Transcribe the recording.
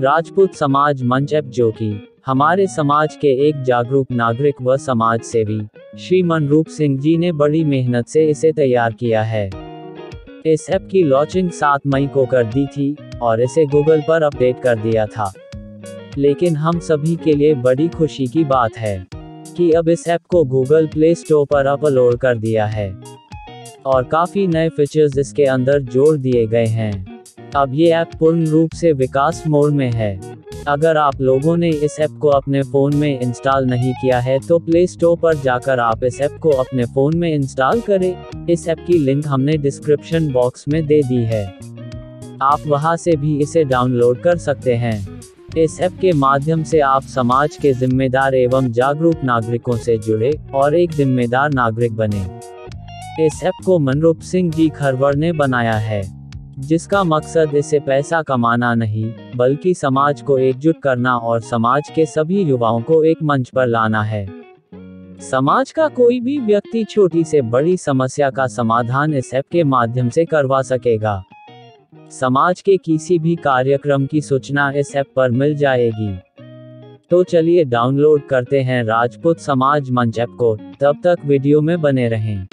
राजपूत समाज मंच ऐप जो कि हमारे समाज के एक जागरूक नागरिक व समाज सेवी श्री मनरूप सिंह जी ने बड़ी मेहनत से इसे तैयार किया है। इस ऐप की लॉन्चिंग 7 मई को कर दी थी और इसे गूगल पर अपडेट कर दिया था। लेकिन हम सभी के लिए बड़ी खुशी की बात है कि अब इस ऐप को गूगल प्ले स्टोर पर अपलोड कर दिया है और काफ़ी नए फीचर्स इसके अंदर जोड़ दिए गए हैं। अब ये ऐप पूर्ण रूप से विकास मोड में है। अगर आप लोगों ने इस ऐप को अपने फ़ोन में इंस्टॉल नहीं किया है तो प्ले स्टोर पर जाकर आप इस ऐप को अपने फ़ोन में इंस्टॉल करें। इस ऐप की लिंक हमने डिस्क्रिप्शन बॉक्स में दे दी है। आप वहाँ से भी इसे डाउनलोड कर सकते हैं। इस ऐप के माध्यम से आप समाज के जिम्मेदार एवं जागरूक नागरिकों से जुड़े और एक जिम्मेदार नागरिक बने। इस ऐप को मनरूप सिंह जी खरवर ने बनाया है। जिसका मकसद इसे पैसा कमाना नहीं, बल्कि समाज को एकजुट करना और समाज के सभी युवाओं को एक मंच पर लाना है। समाज का कोई भी व्यक्ति छोटी से बड़ी समस्या का समाधान इस ऐप के माध्यम से करवा सकेगा। समाज के किसी भी कार्यक्रम की सूचना इस ऐप पर मिल जाएगी। तो चलिए डाउनलोड करते हैं राजपूत समाज मंच ऐप को, तब तक वीडियो में बने रहें।